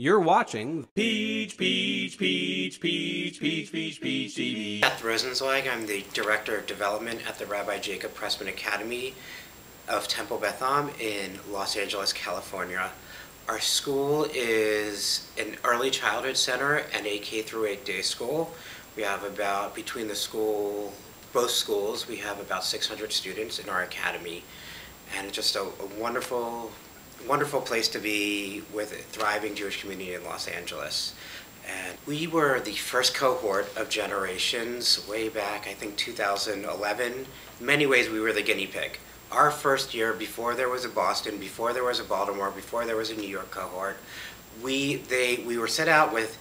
You're watching Peach, Peach, Peach, Peach, Peach, Peach, Peach TV. Seth Rosenzweig, I'm the Director of Development at the Rabbi Jacob Pressman Academy of Temple Beth Am in Los Angeles, California. Our school is an early childhood center and a K through 8 day school. We have about, between the school, both schools, we have about 600 students in our academy. And just a, a wonderful, wonderful place to be with a thriving Jewish community in Los Angeles. And we were the first cohort of generations way back, I think 2011. In many ways, we were the guinea pig. Our first year, before there was a Boston, before there was a Baltimore, before there was a New York cohort, we, they, we were set out with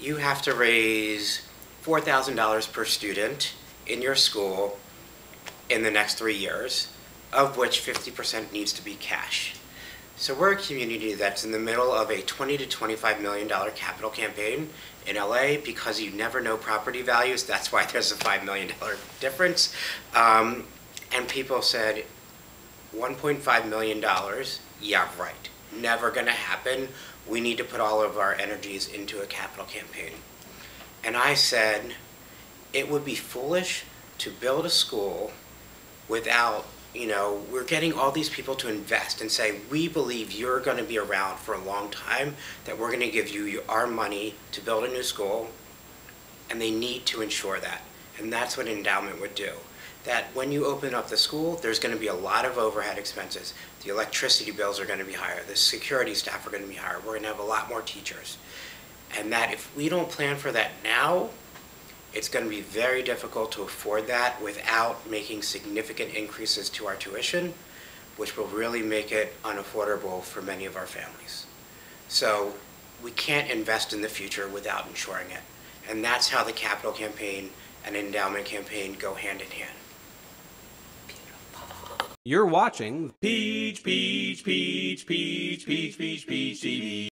you have to raise $4,000 per student in your school in the next three years of which 50% needs to be cash. So we're a community that's in the middle of a 20 to 25 million dollar capital campaign in LA because you never know property values. That's why there's a five million dollar difference. Um, and people said, 1.5 million dollars. Yeah, right. Never going to happen. We need to put all of our energies into a capital campaign. And I said, it would be foolish to build a school without you know, we're getting all these people to invest and say, we believe you're going to be around for a long time, that we're going to give you our money to build a new school, and they need to ensure that. And that's what endowment would do. That when you open up the school, there's going to be a lot of overhead expenses. The electricity bills are going to be higher. The security staff are going to be higher. We're going to have a lot more teachers. And that if we don't plan for that now, it's going to be very difficult to afford that without making significant increases to our tuition, which will really make it unaffordable for many of our families. So we can't invest in the future without ensuring it. And that's how the capital campaign and endowment campaign go hand in hand. You're watching Peach, Peach, Peach, Peach, Peach, Peach, Peach TV.